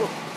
Look.